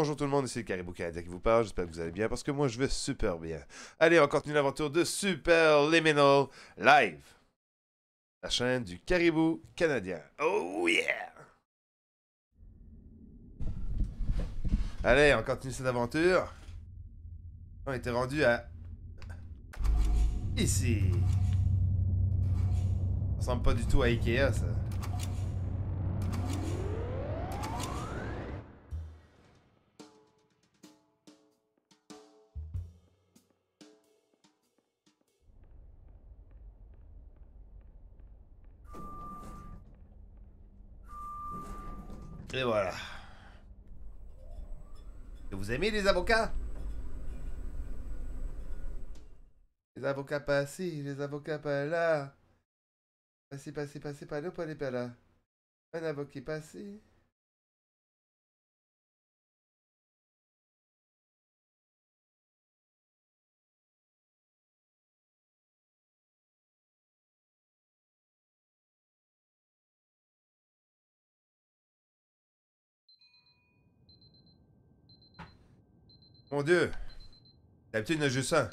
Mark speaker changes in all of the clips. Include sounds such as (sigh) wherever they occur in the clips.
Speaker 1: Bonjour tout le monde, ici le Caribou Canadien qui vous parle. J'espère que vous allez bien parce que moi je vais super bien. Allez, on continue l'aventure de Super Liminal Live. La chaîne du Caribou Canadien. Oh yeah! Allez, on continue cette aventure. On était rendu à. Ici. Ça ressemble pas du tout à Ikea, ça. Voilà. Vous aimez les avocats? Les avocats pas les avocats pas là. Passez, passez, passez, pas là, pas les pas là. Un avocat pas Mon dieu! D'habitude, il y en a juste un.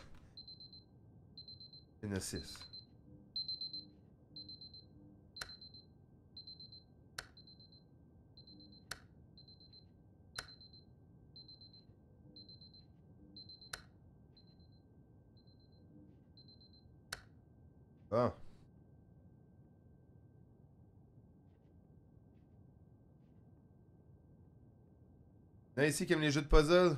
Speaker 1: Il y en a six. Bon. Il y en a ici qui aiment les jeux de puzzle.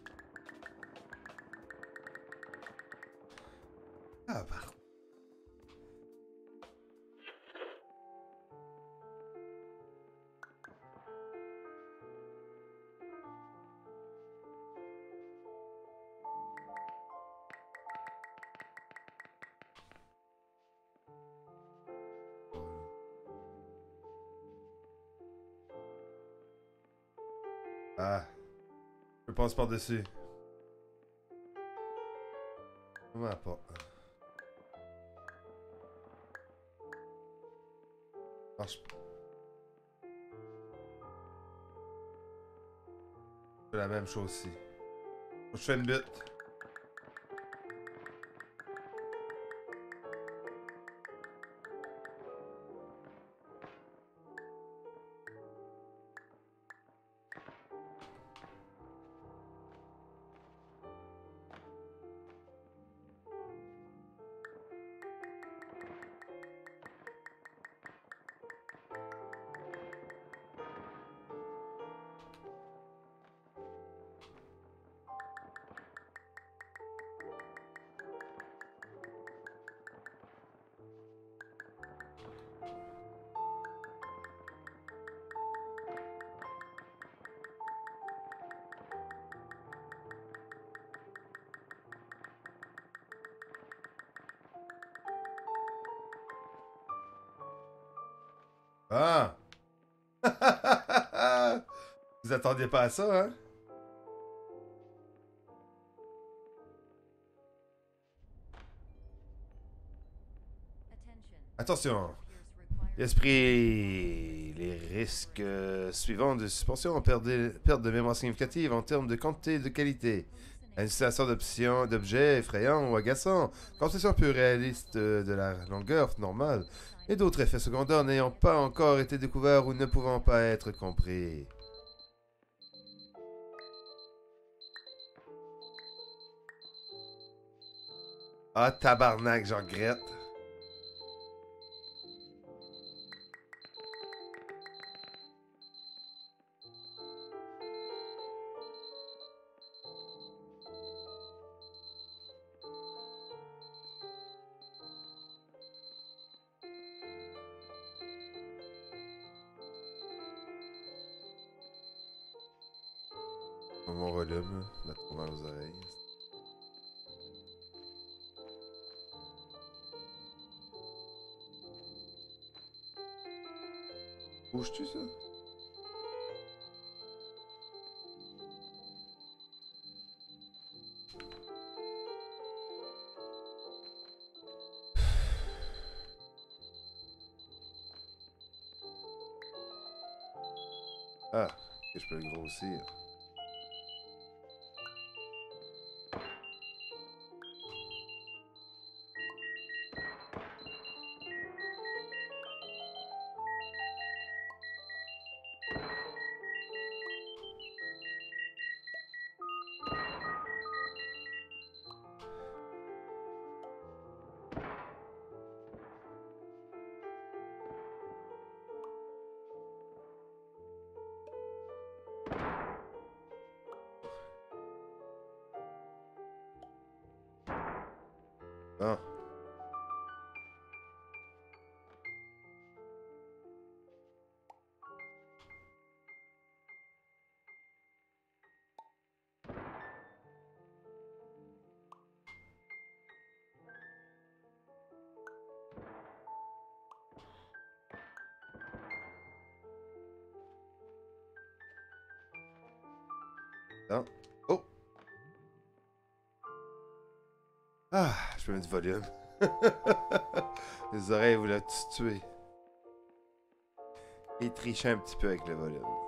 Speaker 1: Je passe par-dessus. Ouais, pas. Marche pas. Je fais la même chose ici. Je fais. Ah! (laughs) Vous attendiez pas à ça, hein? Attention! Esprit, les risques suivants de suspension perdu, perte de mémoire significative en termes de quantité et de qualité. Installation d'options d'objets effrayants ou agaçants. Construction plus réaliste de la longueur normale. Et d'autres effets secondaires n'ayant pas encore été découverts ou ne pouvant pas être compris. Ah, tabarnak, j'en regrette. Ah. Oh. Ah, je peux mettre du volume. (laughs) Les oreilles voulaient te tuer. Et tricher un petit peu avec le volume.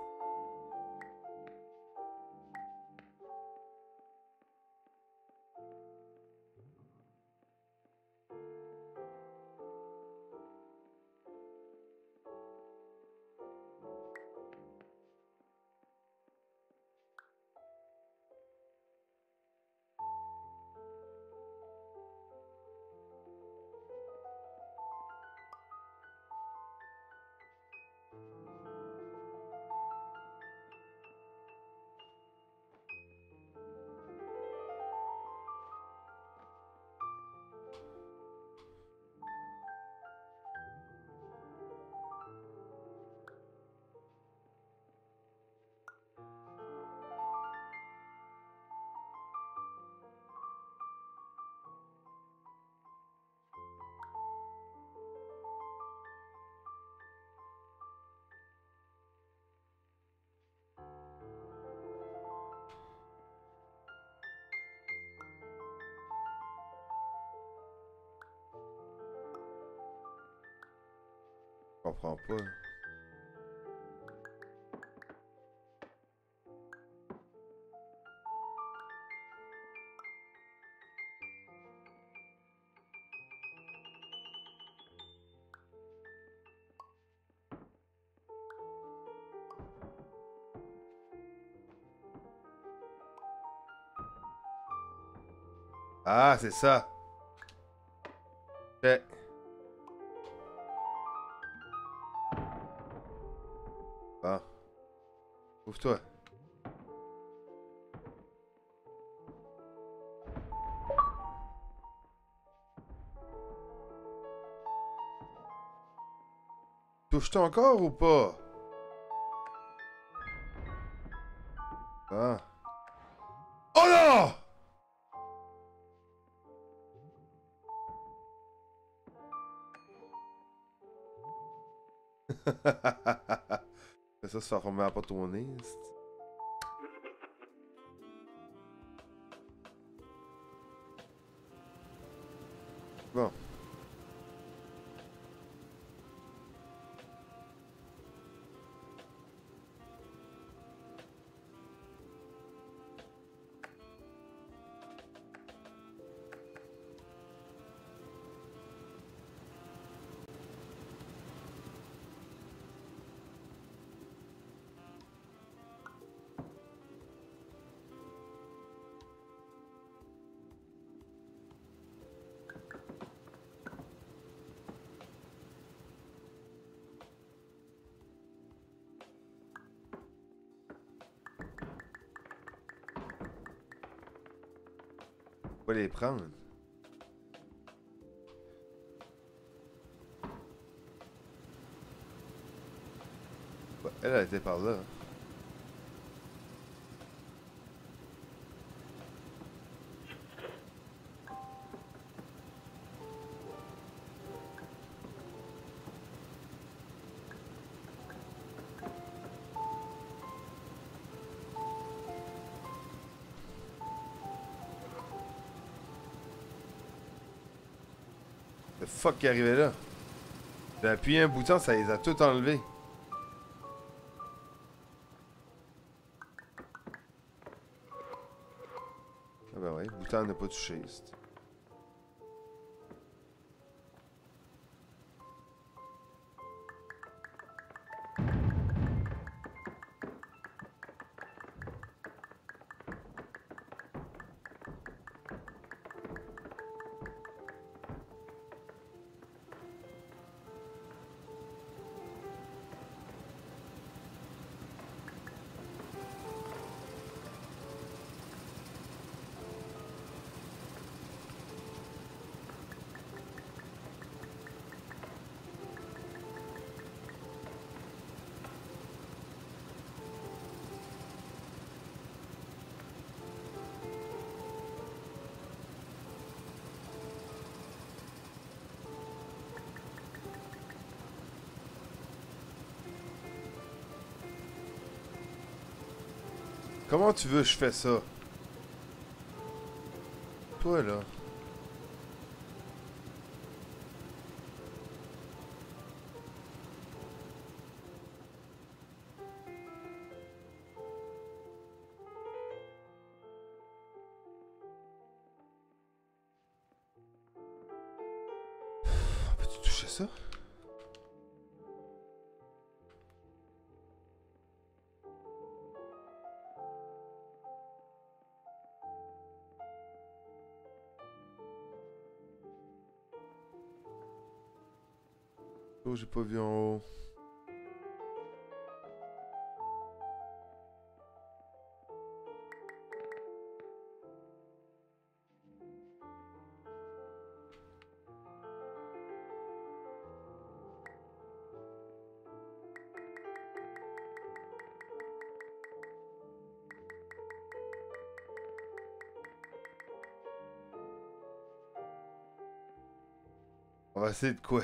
Speaker 1: Ah, c'est ça. Encore ou pas? Ah. Oh non! (laughs) Ça se faire remettre pas ton Va les prendre? Bah, elle, elle était par là. Le fuck qui est là? J'ai appuyé un bouton, ça les a tout enlevés. Ah bah ouais, le bouton n'a pas touché. Comment tu veux je fais ça? Toi là. Peux-tu toucher ça? Oh, j'ai pas vu en haut. On va essayer de quoi?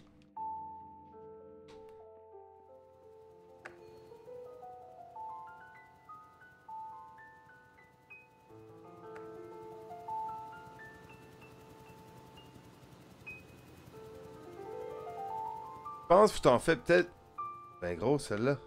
Speaker 1: pense que t'en fais peut-être... Ben gros, celle-là.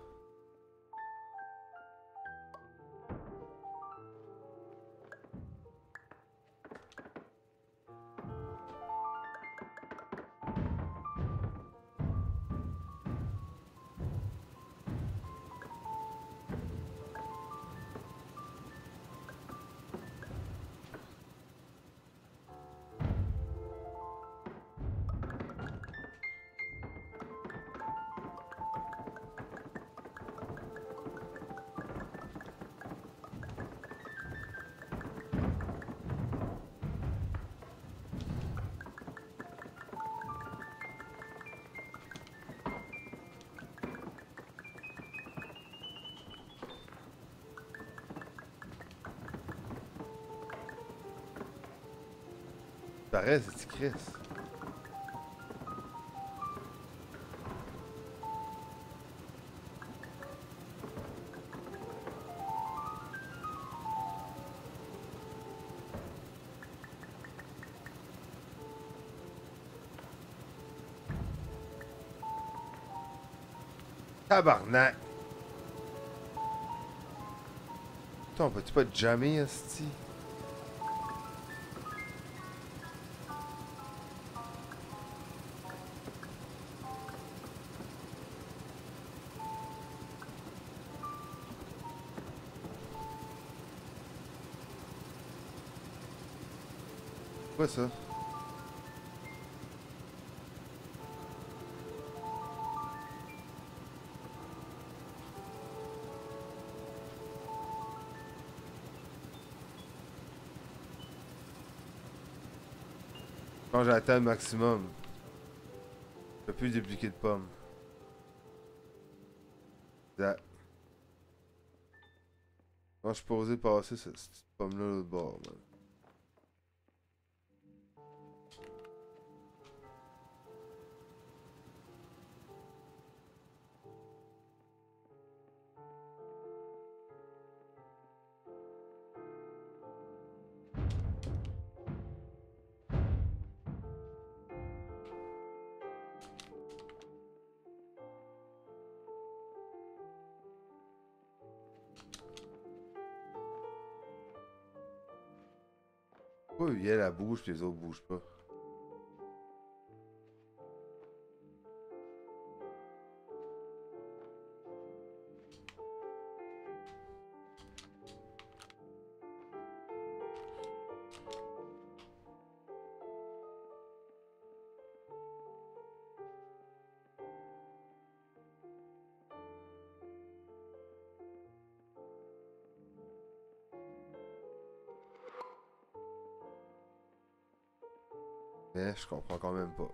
Speaker 1: Pareil, c'est Chris? Tabarnak! Peut-tu pas jammer, esti? Ça? Quand j'ai atteint le maximum, je peux plus dupliquer de pommes. Quand je peux oser passer cette pomme-là au bord. Pourquoi elle, elle bouge les autres bougent pas? Je comprends quand même pas.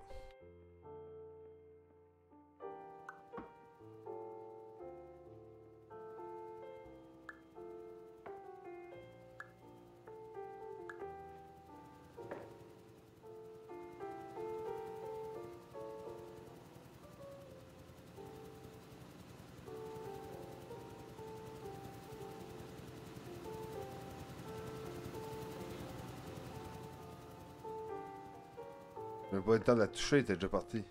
Speaker 1: Même pas eu le temps de la toucher, était déjà parti.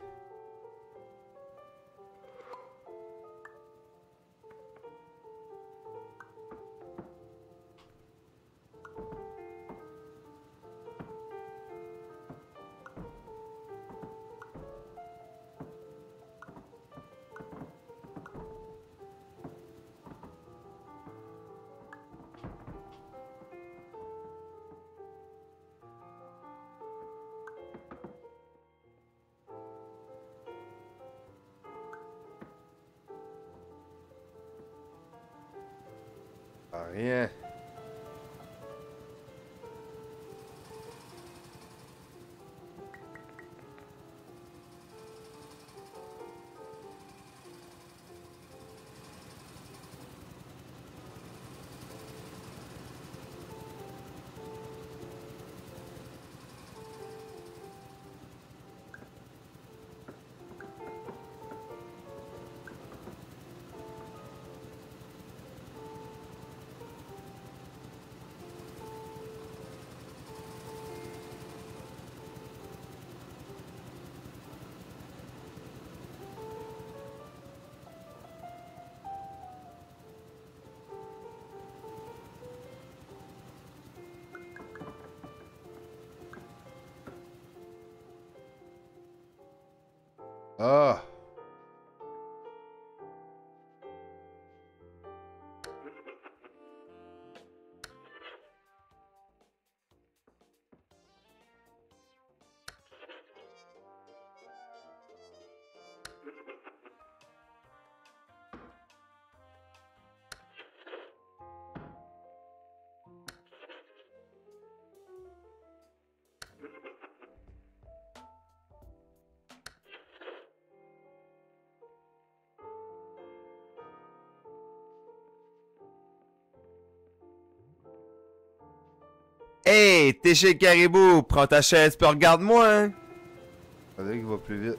Speaker 1: Ugh. Thank you. T'es chez Caribou, prends ta chaise puis regarde-moi. Hein.
Speaker 2: Faudrait qu'il va plus vite.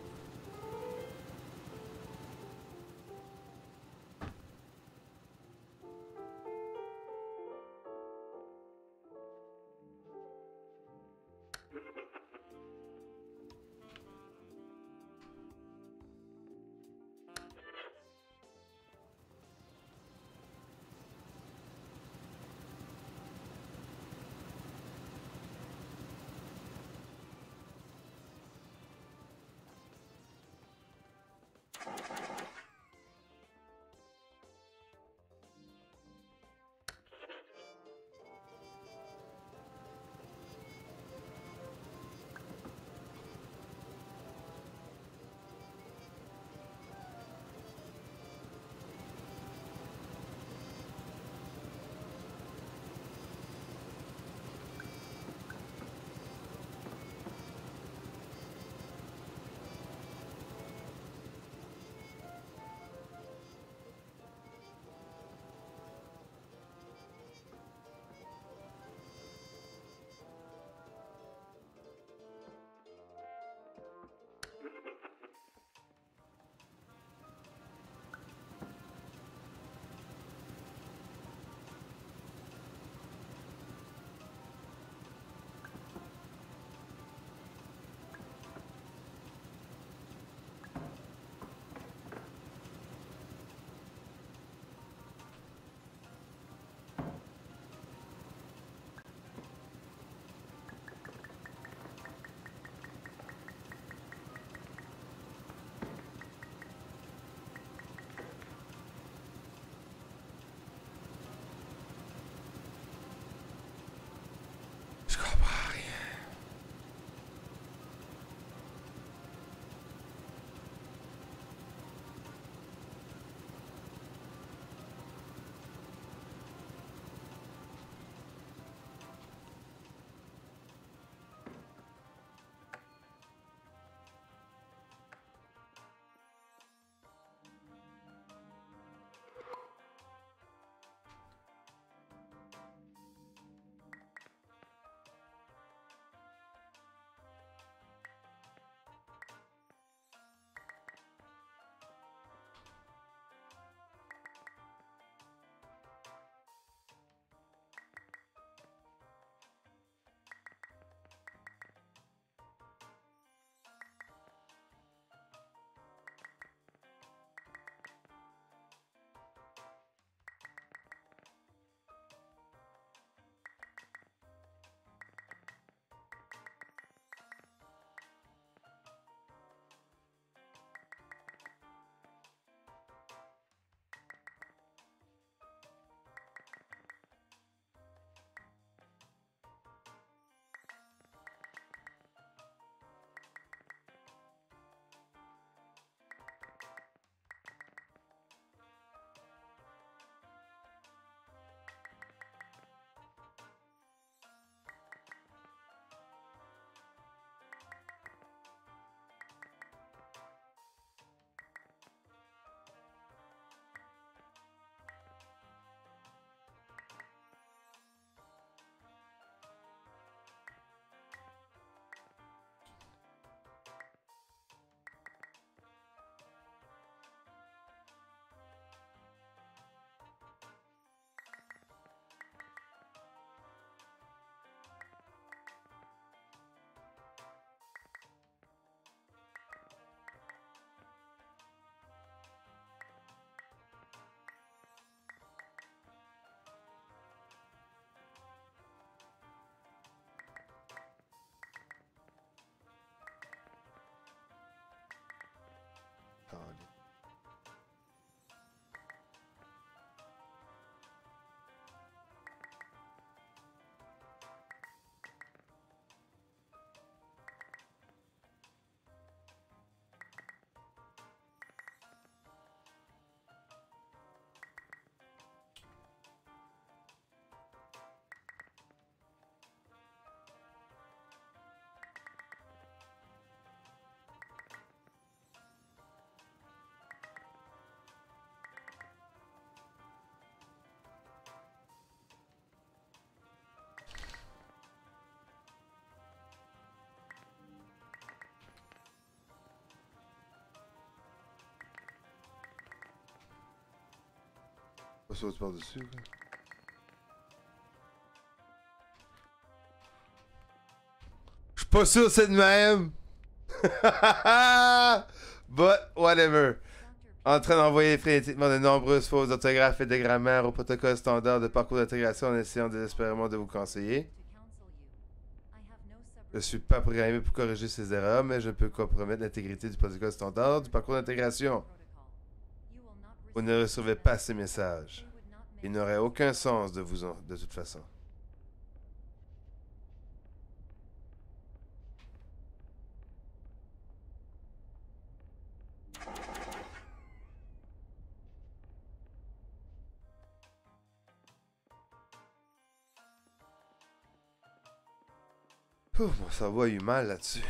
Speaker 1: Je suis pas sûr que c'est de même! (laughs) But, whatever. En train d'envoyer frénétiquement de nombreuses fausses orthographes et de grammaire au protocole standard de parcours d'intégration en essayant désespérément de vous conseiller. Je suis pas programmé pour corriger ces erreurs, mais je peux compromettre l'intégrité du protocole standard du parcours d'intégration. Vous ne recevez pas ces messages. Il n'aurait aucun sens de vous en, de toute façon. Mon cerveau a eu mal là-dessus.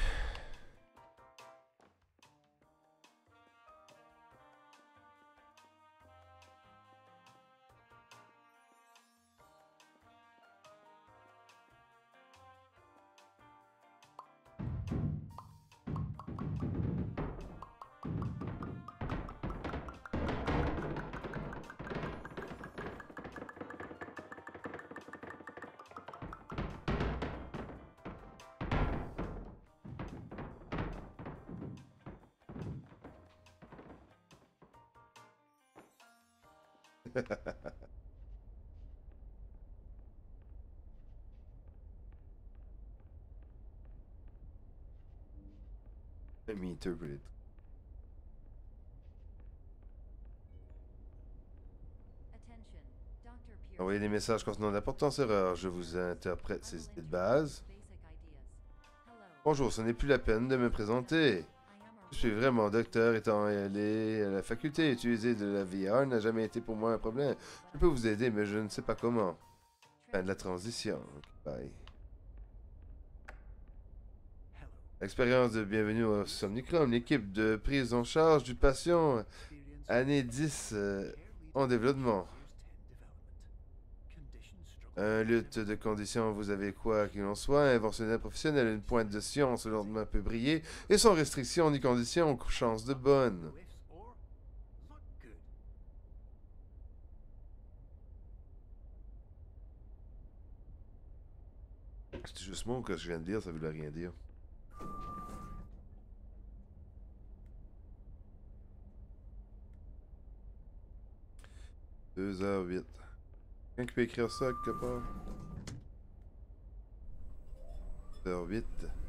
Speaker 1: Interpret. Envoyez des messages contenant d'importantes erreurs. Je vous interprète ces idées de base. Bonjour, ce n'est plus la peine de me présenter. Je suis vraiment docteur étant allé à la faculté. Utiliser de la VR n'a jamais été pour moi un problème. Je peux vous aider, mais je ne sais pas comment. Fin de la transition. Bye. Expérience de bienvenue au Somnicrom, l'équipe de prise en charge du patient, année 10 euh, en développement. Un lutte de conditions, vous avez quoi qu'il en soit, inventionnel professionnel, une pointe de science, le lendemain peut briller, et sans restriction ni condition, chance de bonne. C'était juste moi que je viens de dire, ça voulait rien dire. 2h08. Quelqu'un qui peut écrire ça quelque part? 2h08.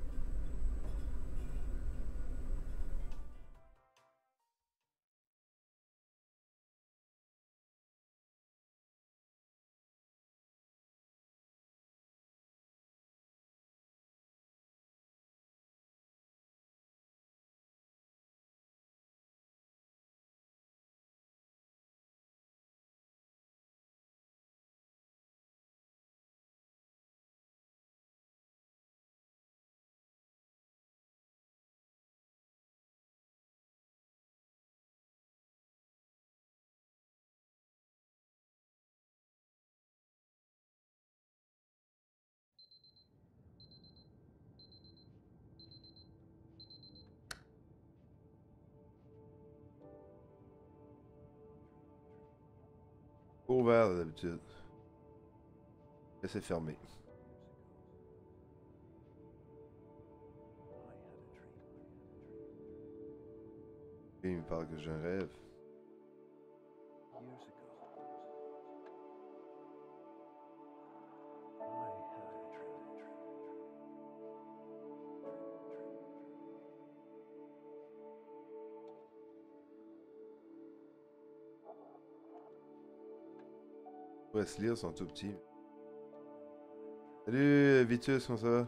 Speaker 1: Ouvert d'habitude. Et c'est fermé. Il me parle que j'ai un rêve. Pourrait se lire, sont tout petits. Salut Vitus, comment ça va?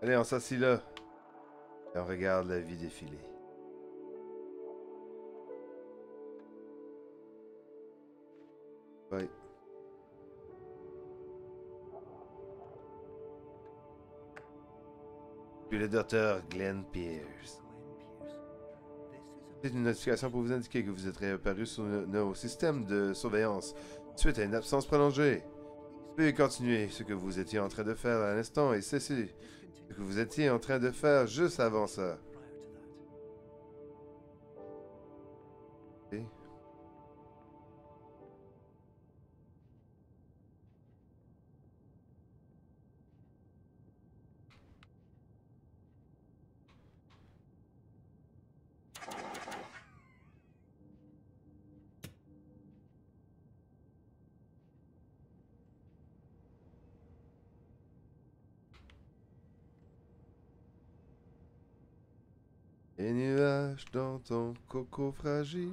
Speaker 1: Allez, on s'assit là. Et on regarde la vie défiler. Oui. Puis le docteur Glenn Pierce. C'est une notification pour vous indiquer que vous êtes réapparu sur nos systèmes de surveillance suite à une absence prolongée. Veuillez continuer ce que vous étiez en train de faire à l'instant et cessez ce que vous étiez en train de faire juste avant ça. Les nuages dans ton coco fragile.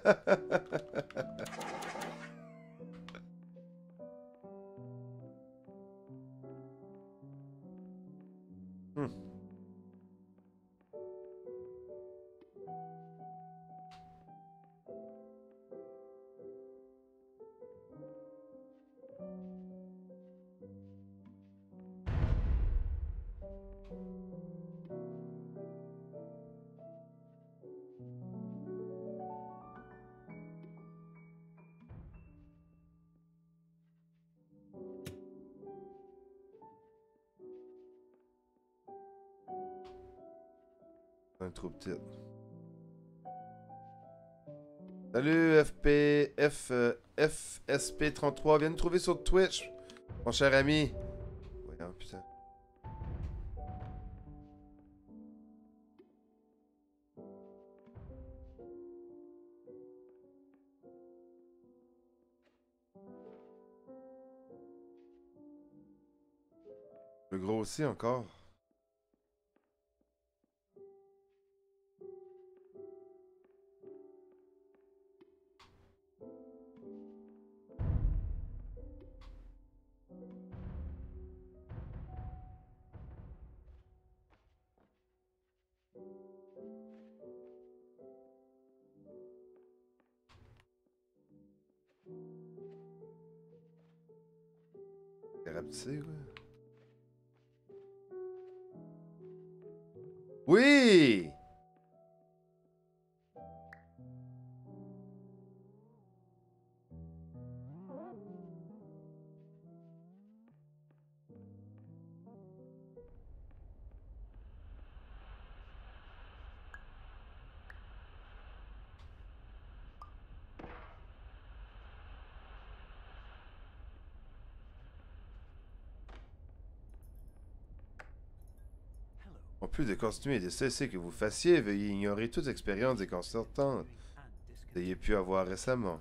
Speaker 1: trop petit. Salut FP, F, euh, FSP33, viens nous trouver sur Twitch, mon cher ami. Voyons, putain. Le gros aussi encore. Rapetissé, quoi. Oui! Plus de continuer et de cesser que vous fassiez, veuillez ignorer toute expérience déconcertante que vous ayez pu avoir récemment.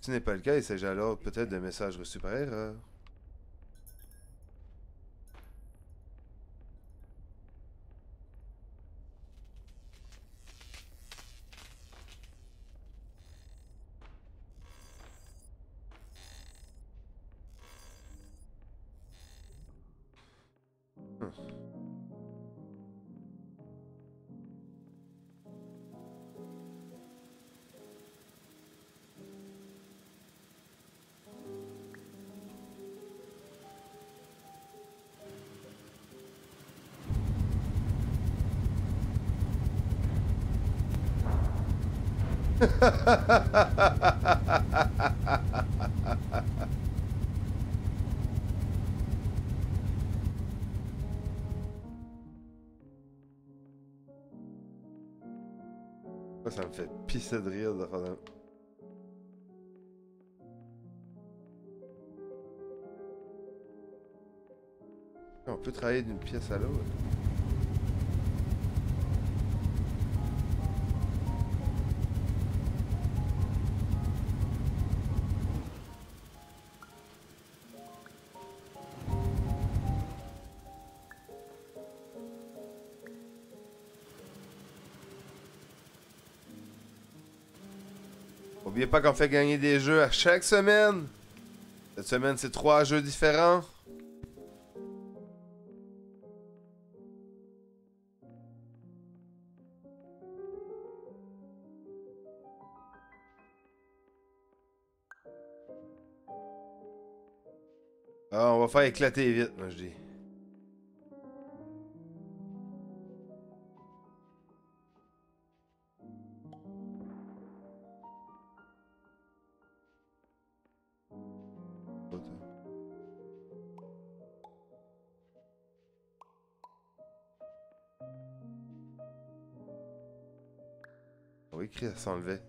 Speaker 1: Si ce n'est pas le cas, il s'agit alors peut-être d'un message reçu par erreur. Ça, me fait pisser de rire de- On peut travailler d'une pièce à l'autre. Pas qu'on fait gagner des jeux à chaque semaine. Cette semaine, c'est trois jeux différents. Ah, on va faire éclater vite, moi je dis. Oui, écrit, ça s'enlevait.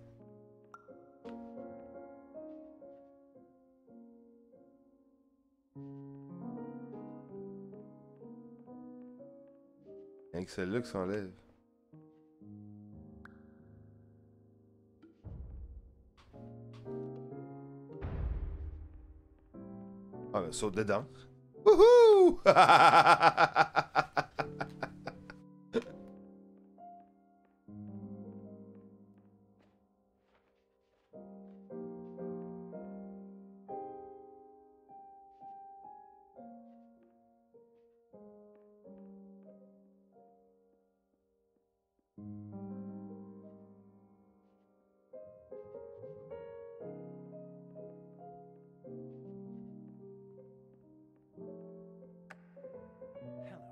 Speaker 1: Que celle-là s'enlève. Ah ben saute dedans. (laughs)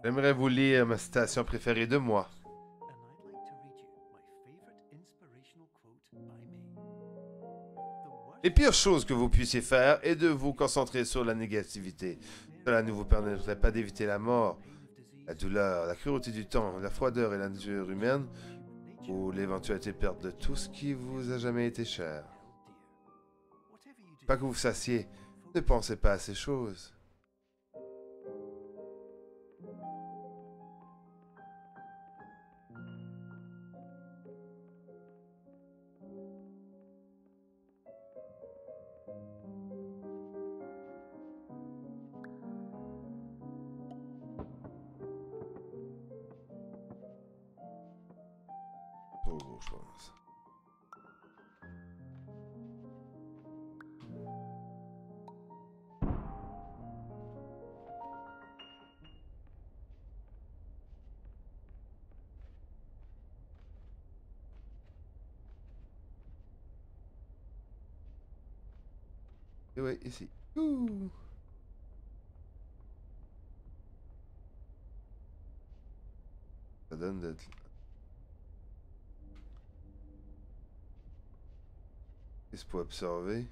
Speaker 1: J'aimerais vous lire ma citation préférée de moi. Les pires choses que vous puissiez faire est de vous concentrer sur la négativité. Cela ne vous permettrait pas d'éviter la mort, la douleur, la cruauté du temps, la froideur et la nature humaine, ou l'éventualité de perte de tout ce qui vous a jamais été cher. Pas que vous sachiez, ne pensez pas à ces choses. Ouais, ici. Ouh. Ça donne de... Qu'est-ce pour observer?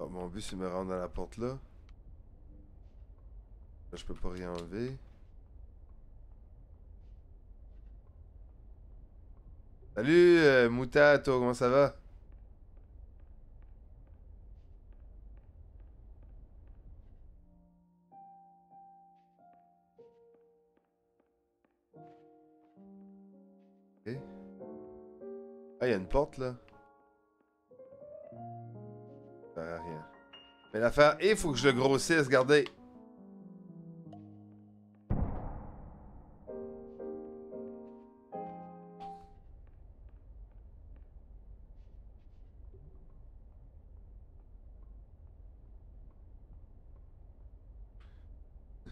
Speaker 1: Ah, mon but c'est de me rendre dans la porte là. Là je peux pas rien enlever. Salut euh, Moutato, comment ça va? Là. Ça sert à rien. Mais l'affaire, il faut que je le grossisse, regardez.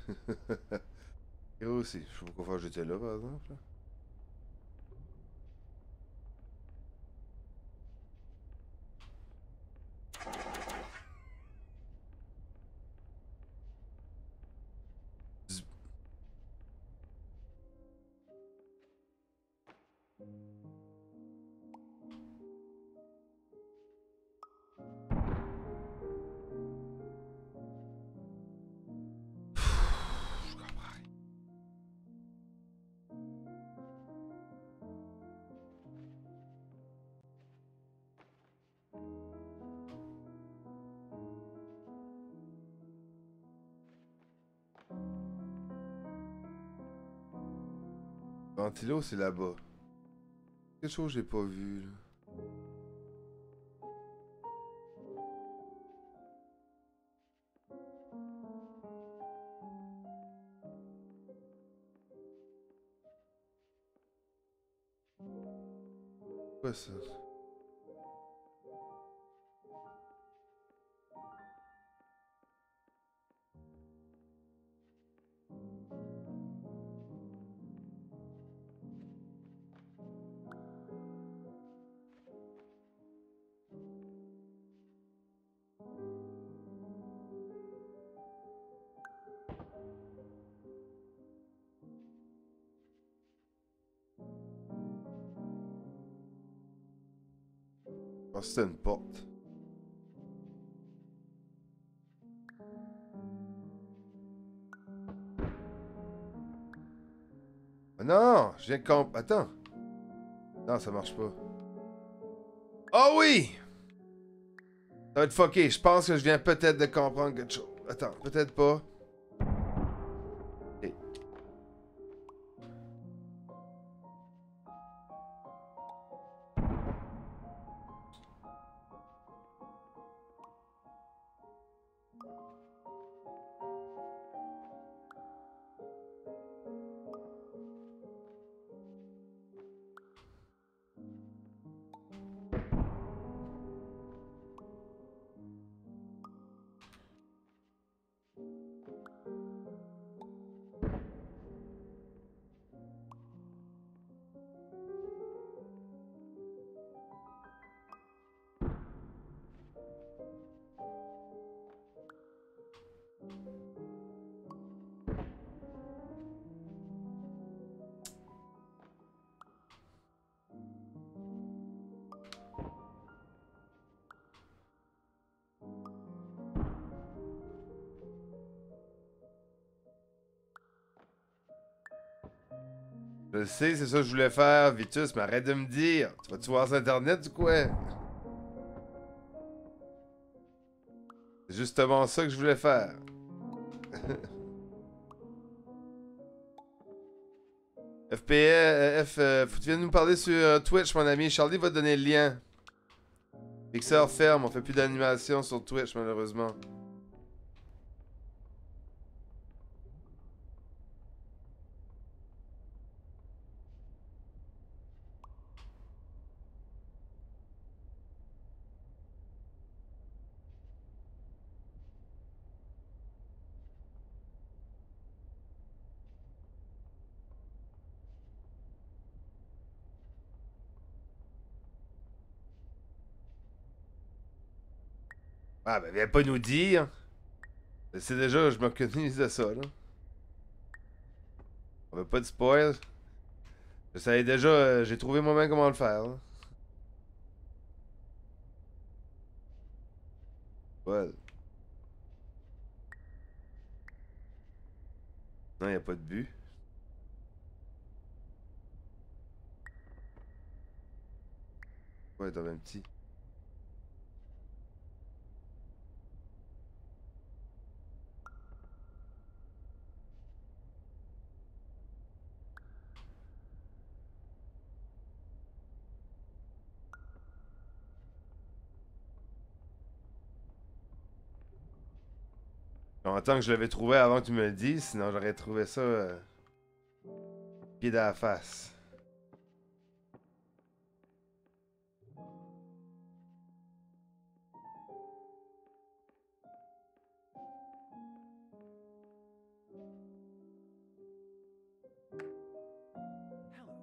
Speaker 1: (laughs) Et aussi, je sais pas pourquoi j'étais là par exemple. Ventilo, c'est là-bas? Quelque chose j'ai pas vu, là? Une porte. Ah non, je viens de comp... Attends. Non, ça marche pas. Oh oui! Ça va être fucké. Je pense que je viens peut-être de comprendre quelque chose. Attends, peut-être pas. Sais, c'est ça que je voulais faire, Vitus, mais arrête de me dire. Tu vas-tu voir sur Internet ou quoi? C'est justement ça que je voulais faire. (laughs) FPE, euh, F, euh, faut que tu viennes nous parler sur euh, Twitch, mon ami. Charlie va te donner le lien. Pixar ferme, on fait plus d'animation sur Twitch, malheureusement. Ah, ben, viens pas nous dire. C'est déjà, je m'organise de ça, là. On veut pas de spoil. Je savais déjà, euh, j'ai trouvé moi-même comment le faire, là. Ouais. Non, y a pas de but. Ouais, dans un petit. Longtemps que je l'avais trouvé avant que tu me le dises, sinon j'aurais trouvé ça. Euh, pied dans la face.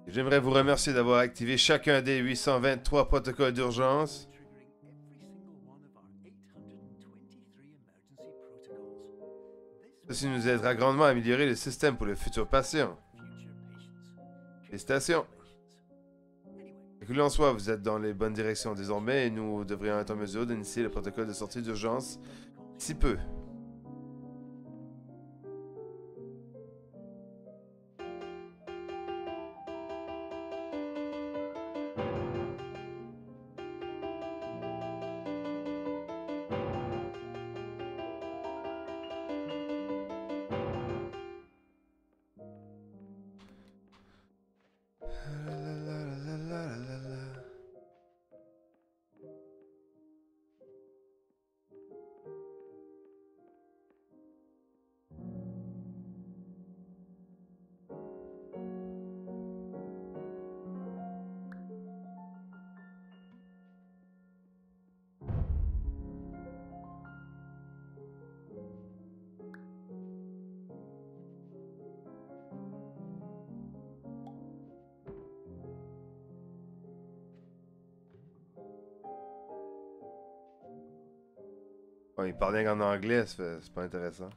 Speaker 1: J'aimerais vous remercier d'avoir activé chacun des 823 protocoles d'urgence. Ceci nous aidera grandement à améliorer le système pour le futur patient.
Speaker 3: future patients.
Speaker 1: Félicitations. Que l'on soit, vous êtes dans les bonnes directions désormais et nous devrions être en mesure d'initier le protocole de sortie d'urgence si peu. Rien en anglais, c'est pas intéressant.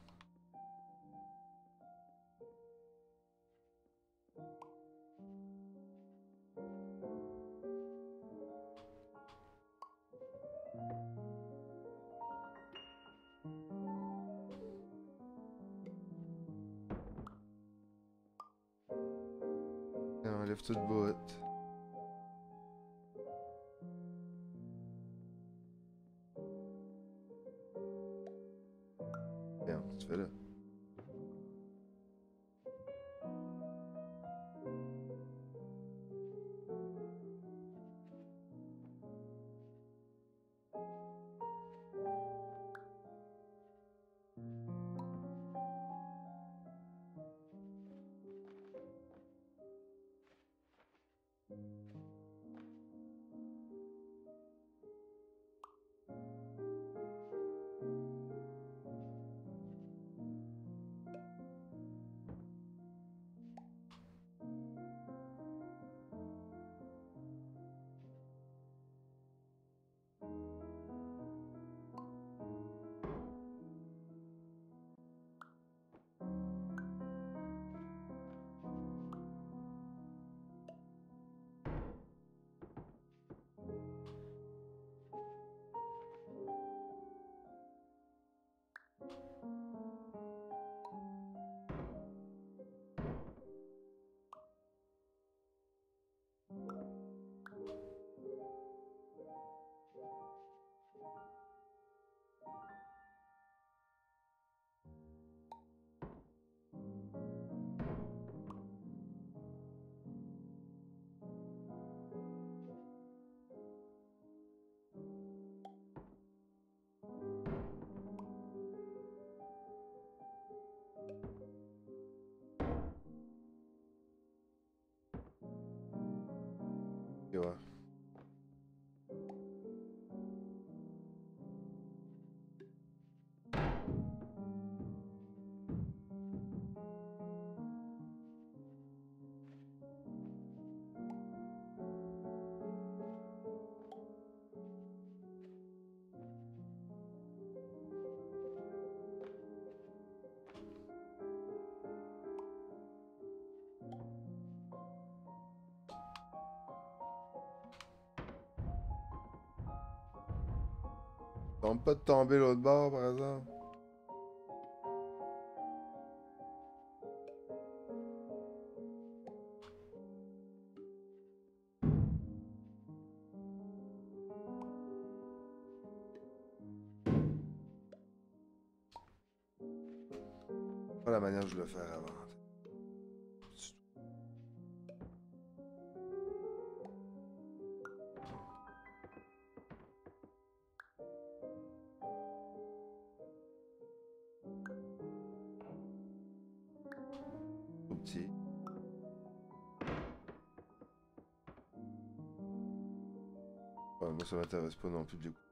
Speaker 1: Ok, ouais. Tente pas de tomber l'autre bord, par exemple. Pas la manière que je voulais faire avant. Ouais, moi ça m'intéresse pas non plus du coup.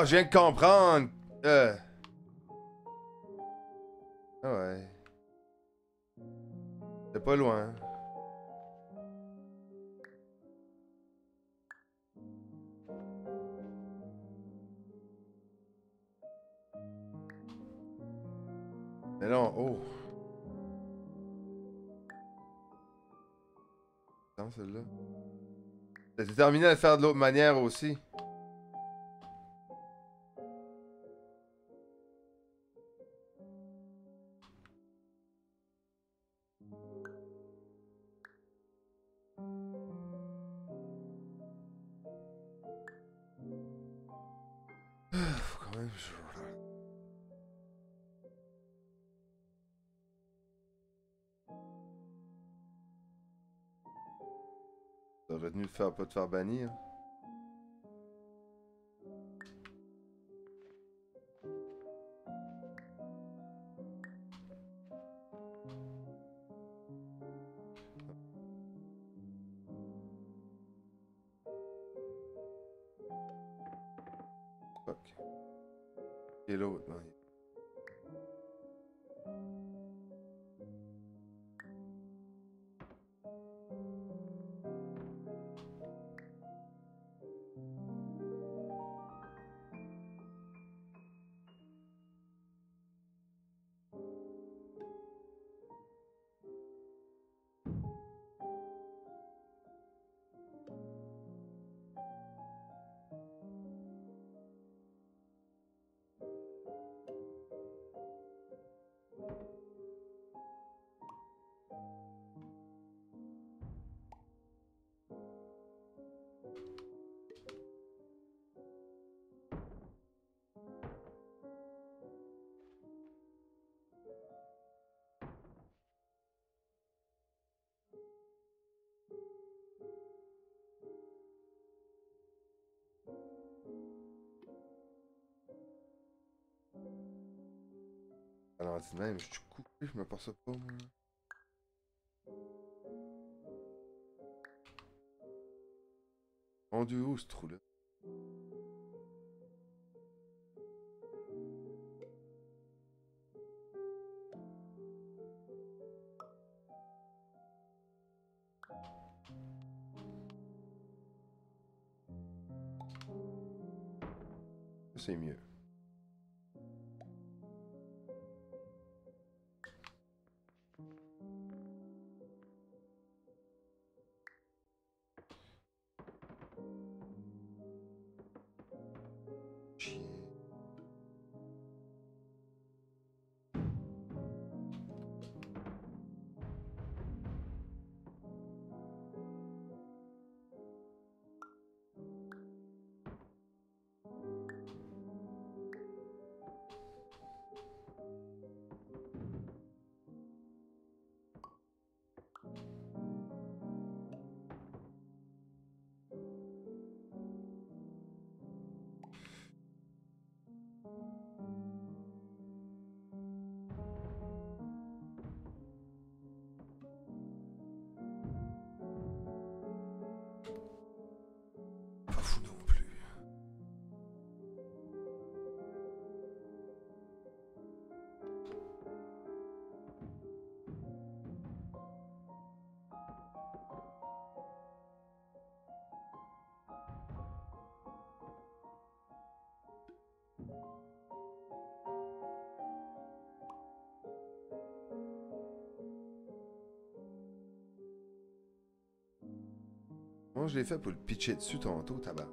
Speaker 1: Oh, je viens de comprendre. Euh. Ah ouais. C'est pas loin. Mais non, oh. Non, celle-là. T'as déterminé à faire de l'autre manière aussi. Faire pas te faire bannir. Alors, même, je suis coupé, je passe pas, moi. Rendu où ce trou-là? Moi, je l'ai fait pour le pitcher dessus tantôt, tabac.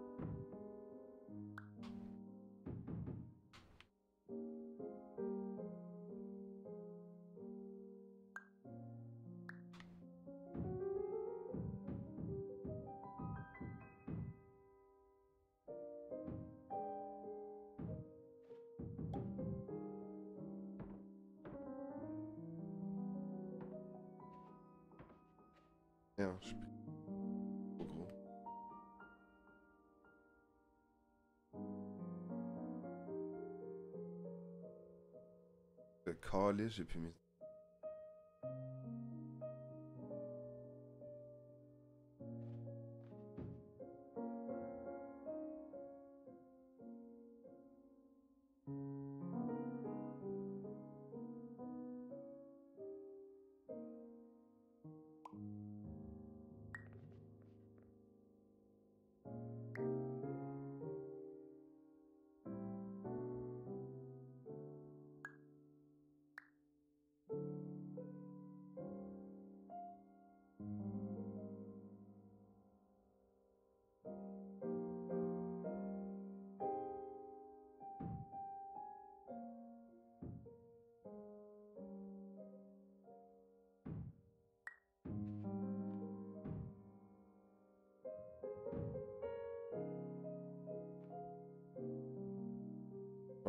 Speaker 1: J'ai pu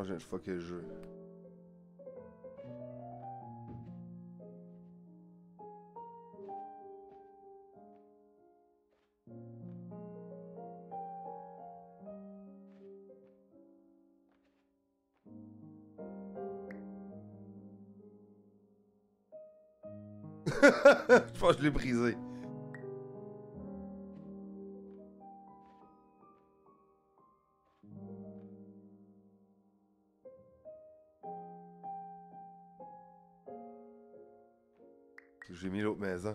Speaker 1: gente foquejou. (laughs) je pense que je l'ai brisé. J'ai mis l'autre maison.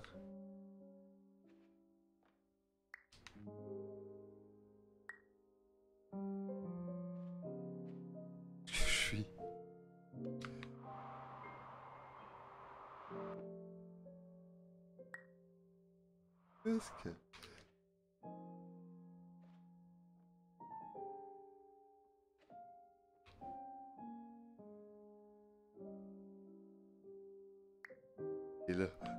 Speaker 1: Je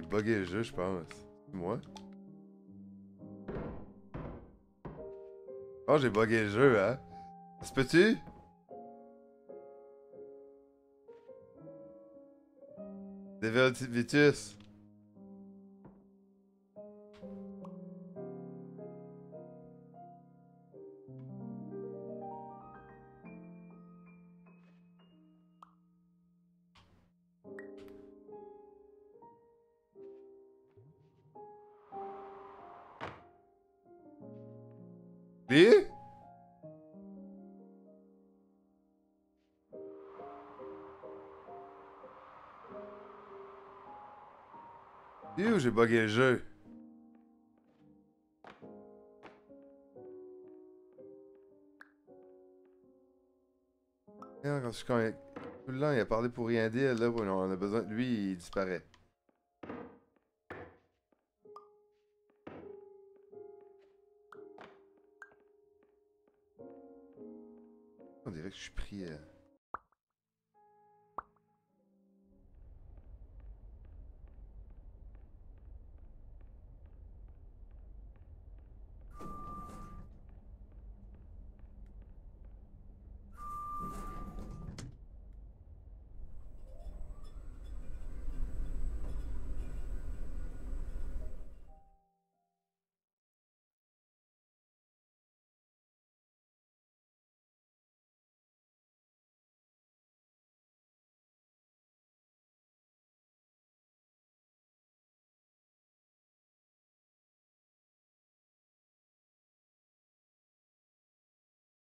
Speaker 1: J'ai bugué le jeu, je pense. C'est Moi? Oh, j'ai bugué le jeu, hein? Ça se peut-tu? Vitus. Bugué le jeu? Quand, quand il- tout le long, il a parlé pour rien dire, là, on a besoin de lui, il disparaît.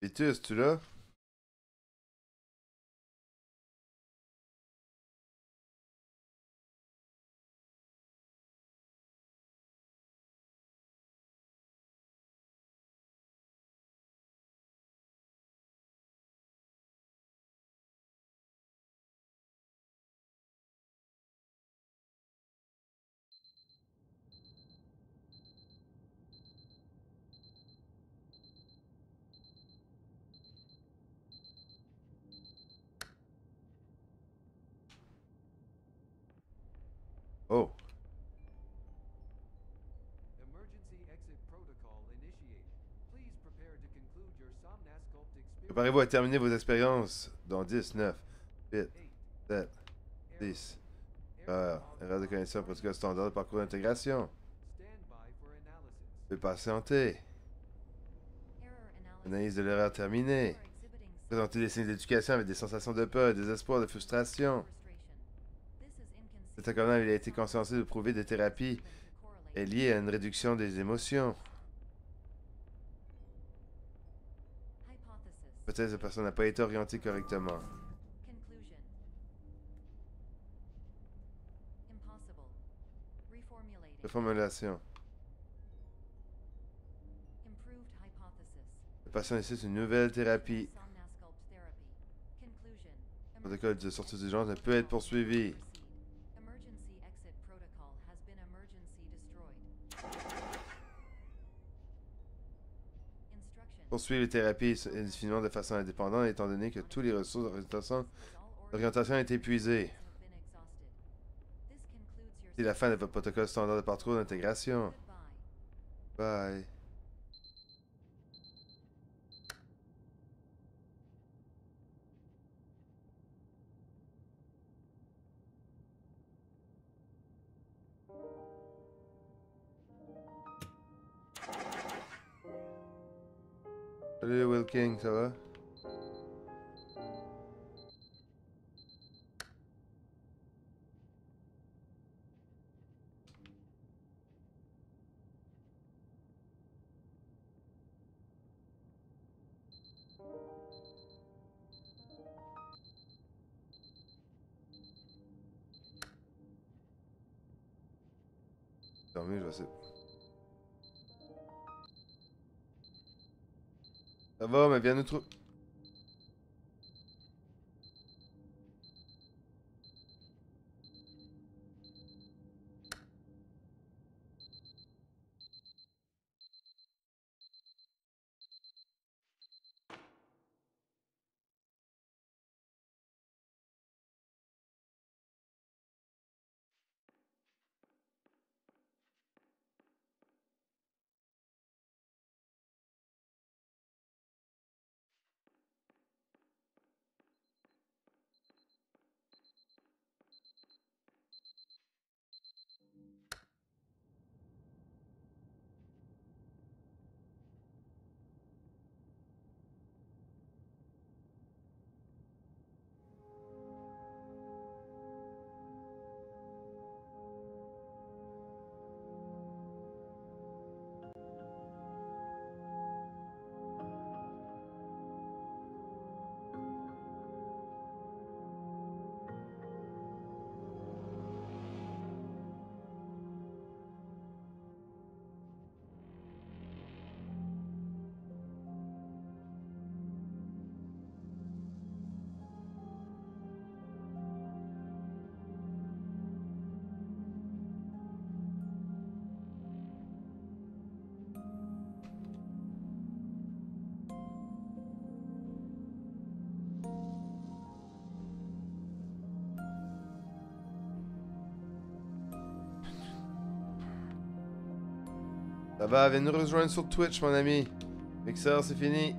Speaker 1: Vitus, tu là? Préparez-vous à terminer vos expériences dans 10, 9, 8,
Speaker 4: 8.
Speaker 1: 7, 10. Erreur. Erreur de connexion protocole standard de parcours d'intégration. Patienter. Analyse de l'erreur terminée. Présenter des signes d'éducation avec des sensations de peur, de désespoir, de frustration. Cet accommodant il a été consciencieux de prouver des thérapies est liée à une réduction des émotions. Peut-être que la personne n'a pas été orientée correctement. Reformulation. Le patient nécessite une nouvelle thérapie. Le protocole de sortie d'urgence ne peut être poursuivi. Poursuivre les thérapies indéfiniment de façon indépendante étant donné que tous les ressources d'orientation
Speaker 5: All
Speaker 1: l'orientation est épuisée.
Speaker 5: have been exhausted. This concludes your
Speaker 1: C'est la fin de votre protocole standard de parcours d'intégration. Bye. Three will King. hello? Tant mieux, Ça va, mais viens nous trouver. Ça va, viens nous rejoindre sur Twitch, mon ami. Mixer, c'est fini.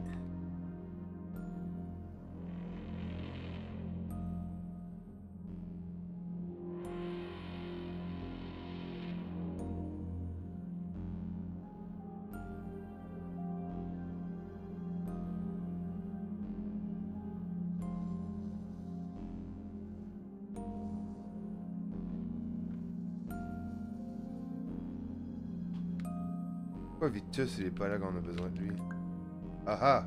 Speaker 1: Vitus, il est pas là quand on a besoin de lui? Ah ah!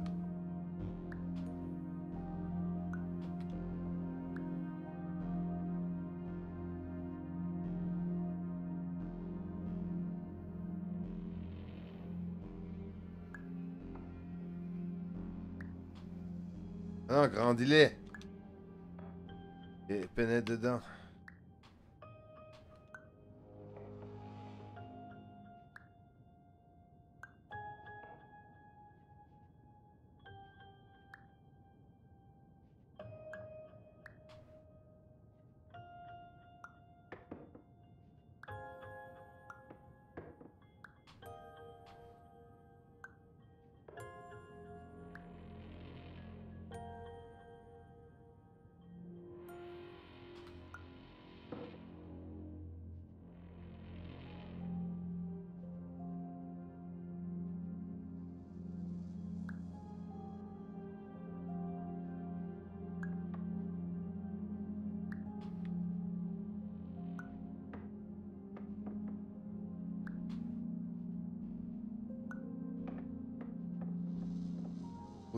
Speaker 1: Ah, grandis-les! Et pénètre dedans.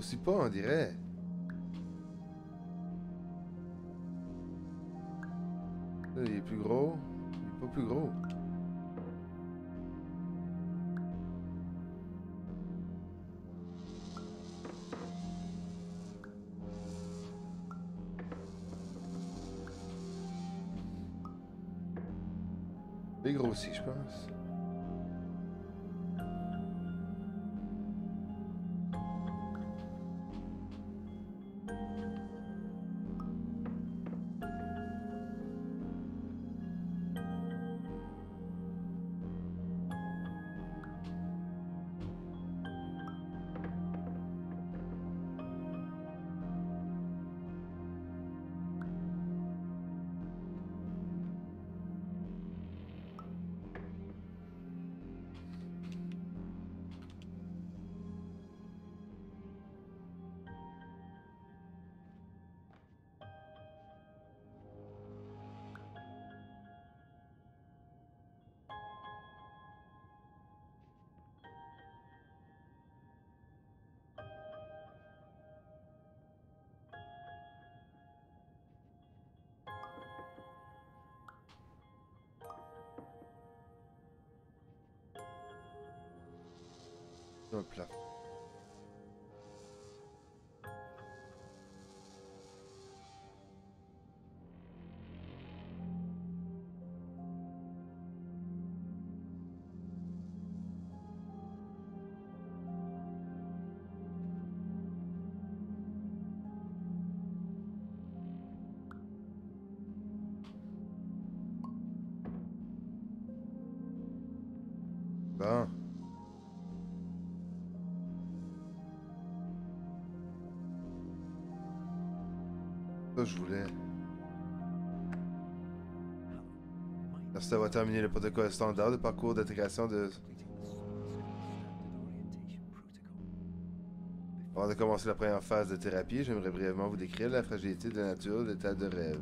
Speaker 1: Aussi pas, on dirait. Là, il est plus gros. Il est pas plus gros. Il est grossi, je pense. Ça, je voulais. Ça va terminer le protocole standard de parcours d'intégration de. Avant de commencer la première phase de thérapie, j'aimerais brièvement vous décrire la fragilité de la nature de l'état de rêve.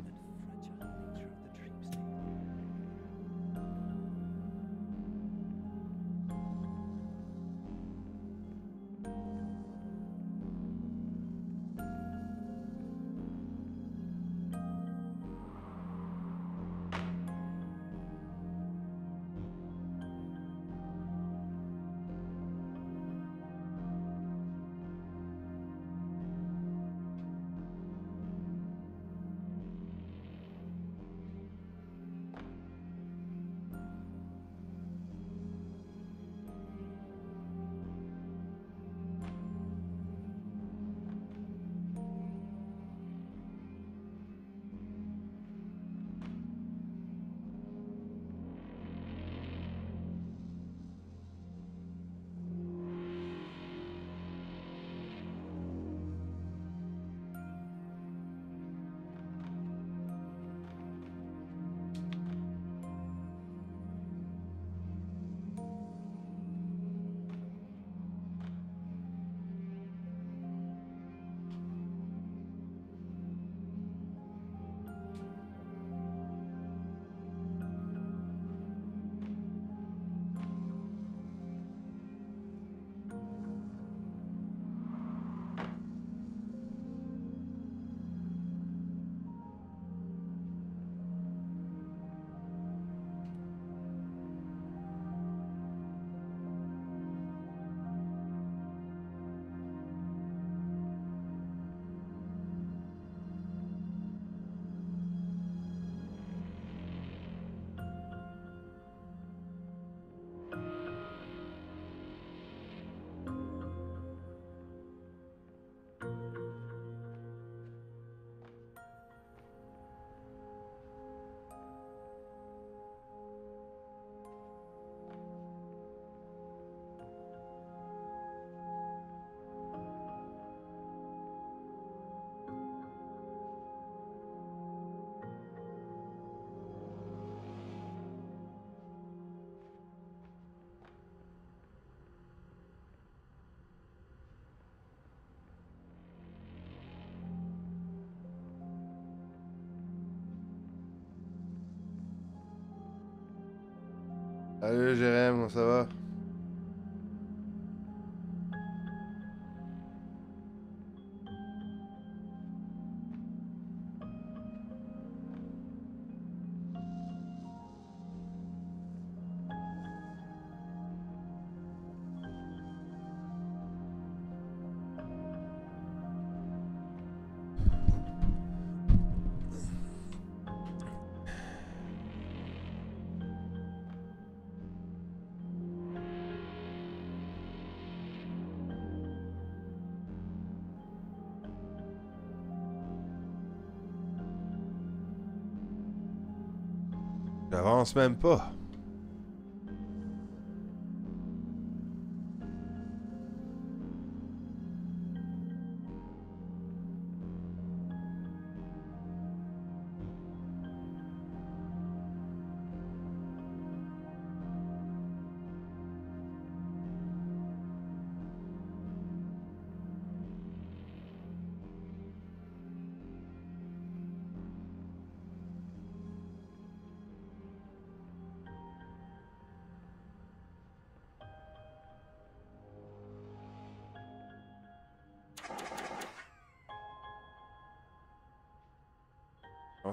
Speaker 1: Salut Jérém, comment ça va? J'avance même pas.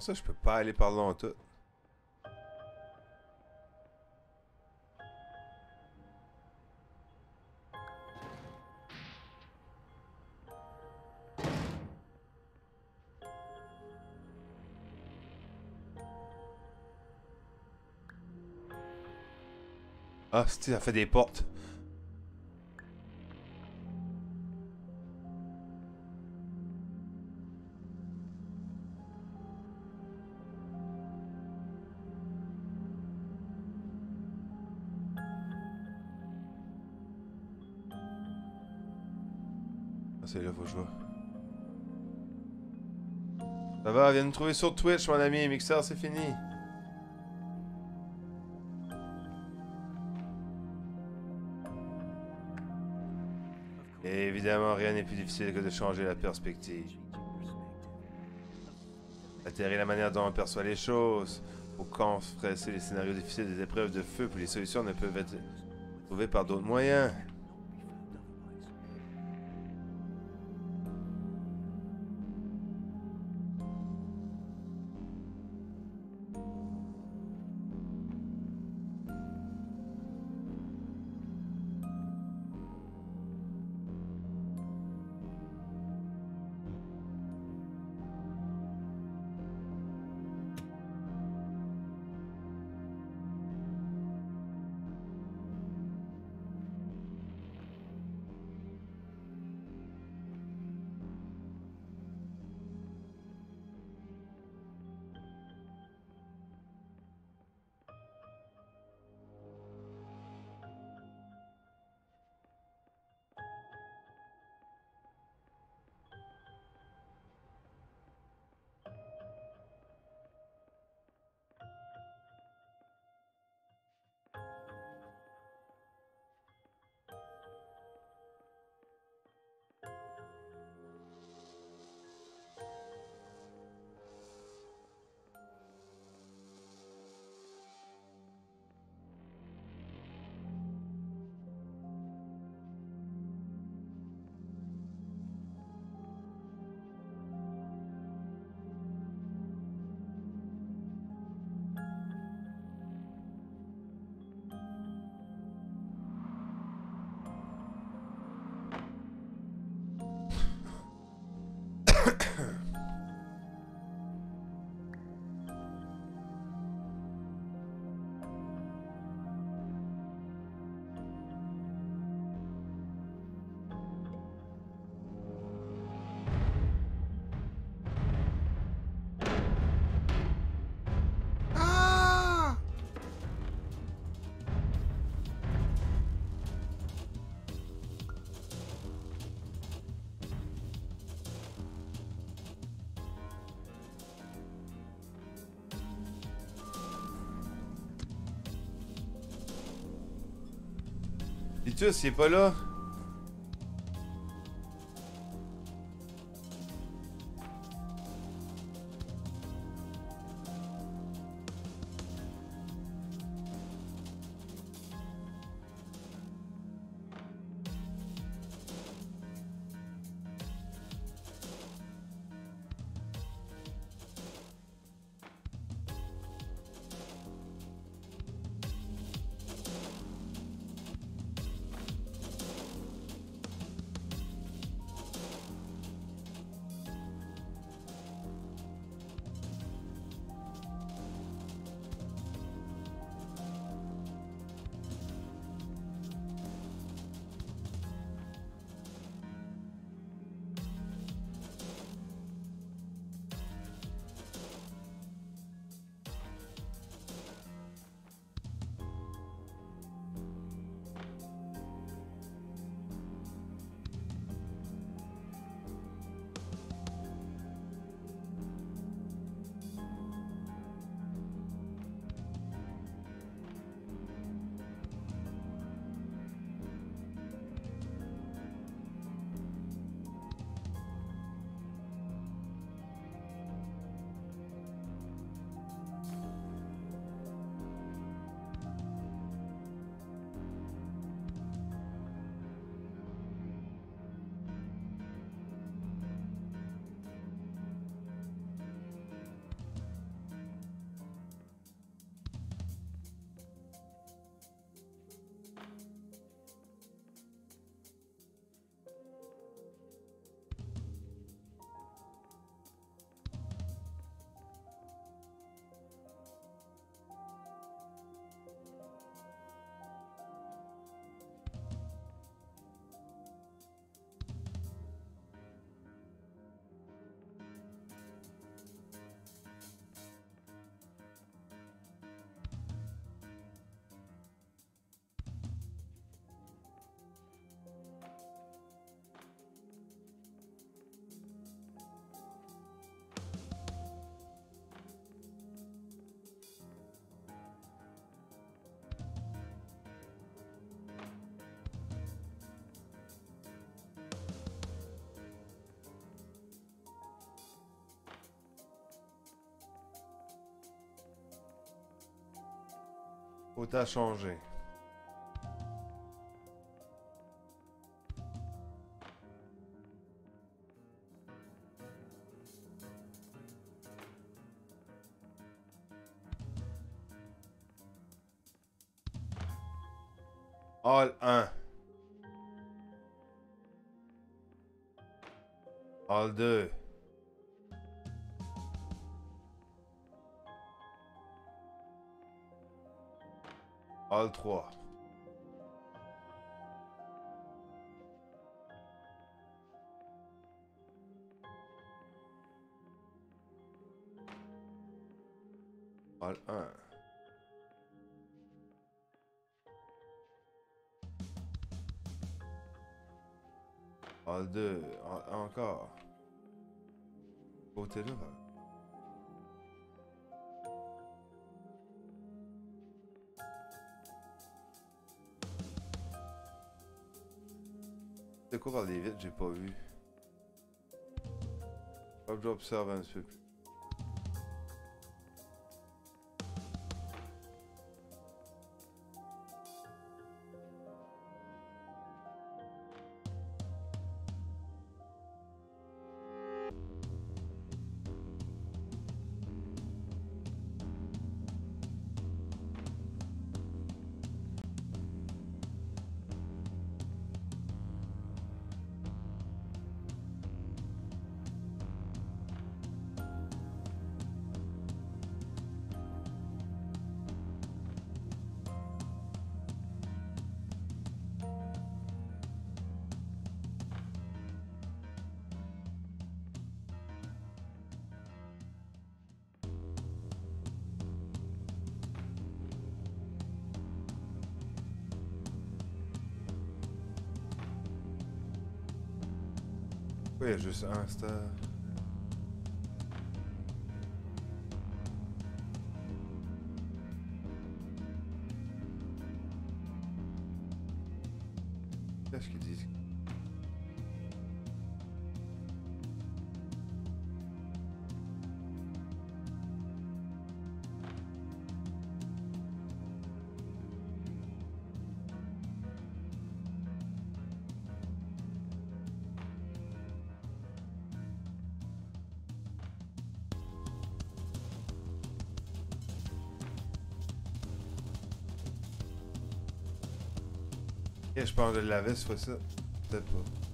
Speaker 1: Comment ça, je peux pas aller par là en tout? Ah, ça fait des portes. Viens nous trouver sur Twitch, mon ami. Mixer, c'est fini. Et évidemment, rien n'est plus difficile que de changer la perspective. Atterrir la manière dont on perçoit les choses. Au camp, fresser les scénarios difficiles des épreuves de feu, puis les solutions ne peuvent être trouvées par d'autres moyens. Titus, il est pas là. Autant changer. All 1. All 2. All 3. All 1. All 2. En- Encore. Côté là. Quoi par les vitres, j'ai pas vu. J'observe un peu plus. Juste un star? Je pense de le laver cette fois-ci. Peut-être pas.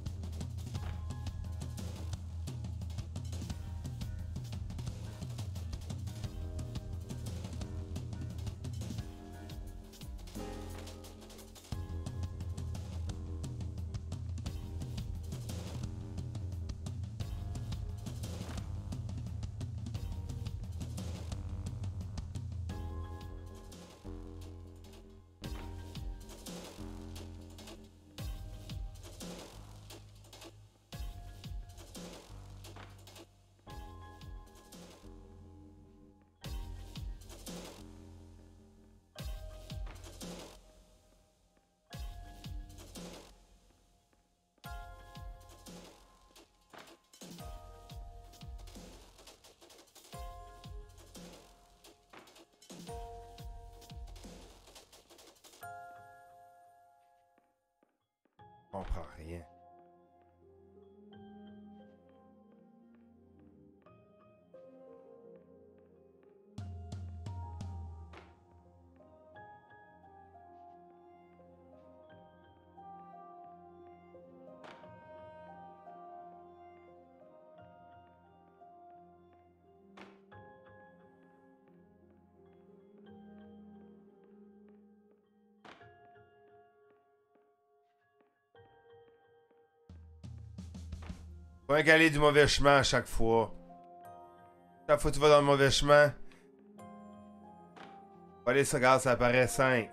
Speaker 1: Comprends rien. Faut rien qu'aller du mauvais chemin à chaque fois. Chaque fois que tu vas dans le mauvais chemin. Aller ça, regarde, ça apparaît 5.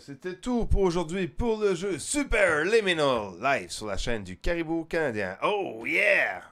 Speaker 1: C'était tout pour aujourd'hui pour le jeu Super Liminal live sur la chaîne du Caribou Canadien. Oh yeah!